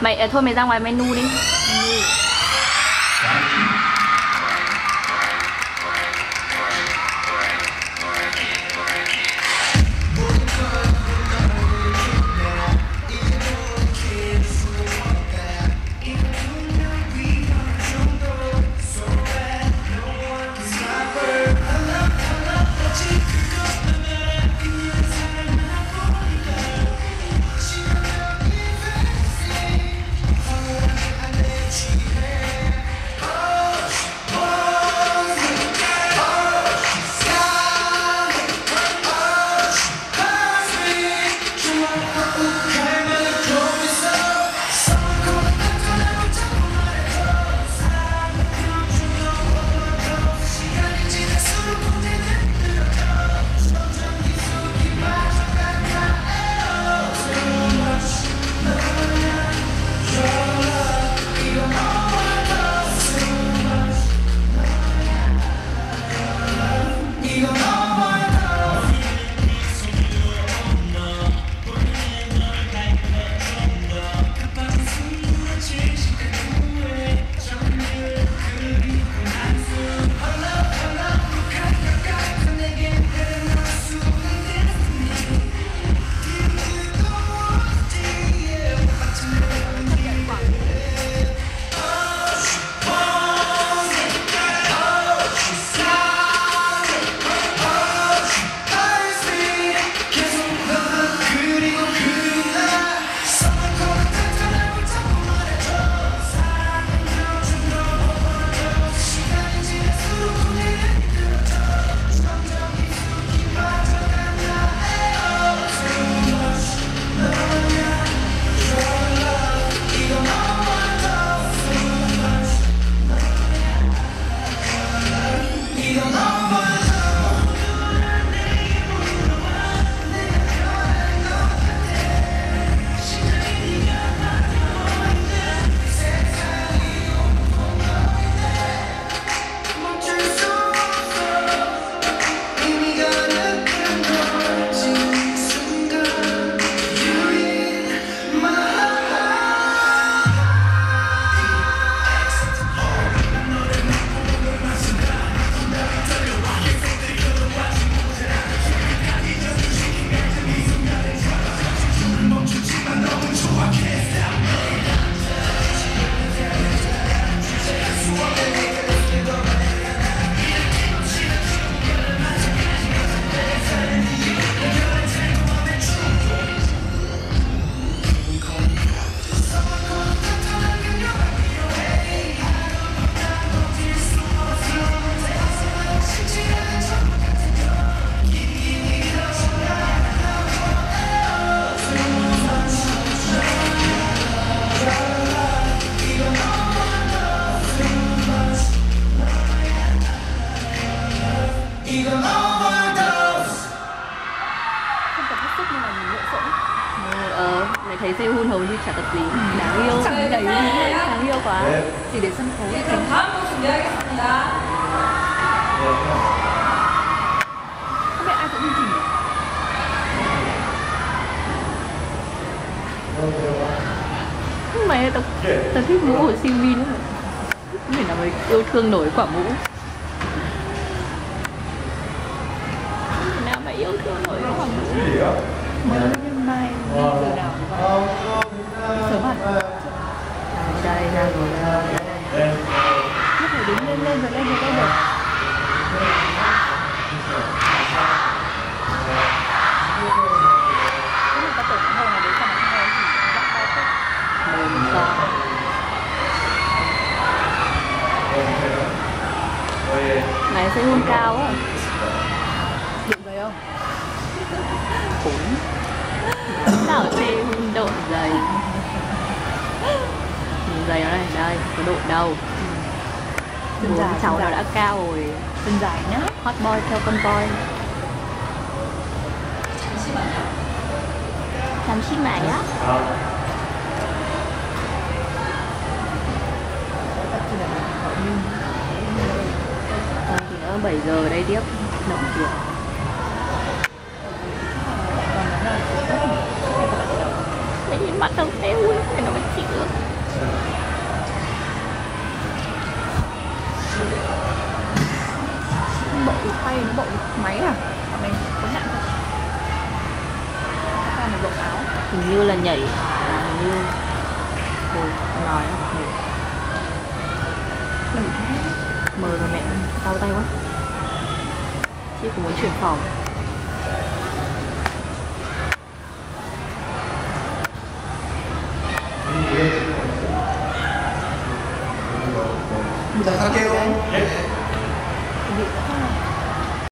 Mày à, thôi mày ra ngoài menu đi Ờ, mày thấy Sehun hầu như chả tập gì. Đáng yêu. Chẳng đầy đáng yêu quá. Chỉ để sân khấu thành thấp không biết ai cũng như chỉ mày tập tập thích mũ của Shinvi nữa không thể nào mày yêu thương nổi quả mũ. Không nào mày yêu thương nổi quả mũ? Có gì dặn tay thích Mồm to Mày Sehun cao á. Đụng về không? Nào Sehun độ dày Dày nó này, đây, có độ đâu Chân Bố dài, cháu chân nó dài. đã cao rồi chân dài nhá Hot boy theo con boy 잠시만요. tập thì là họ như Thôi thì nữa 7 giờ đây tiếp động việc. còn nó đây nó bộ máy à? Bọn mình có nhận thật ra một bộ áo. Hình như là nhảy. Hình như Ôi, nói ừ. mờ rồi mẹ đau tay quá. Chị cũng muốn chuyển phòng. Mình đã kêu?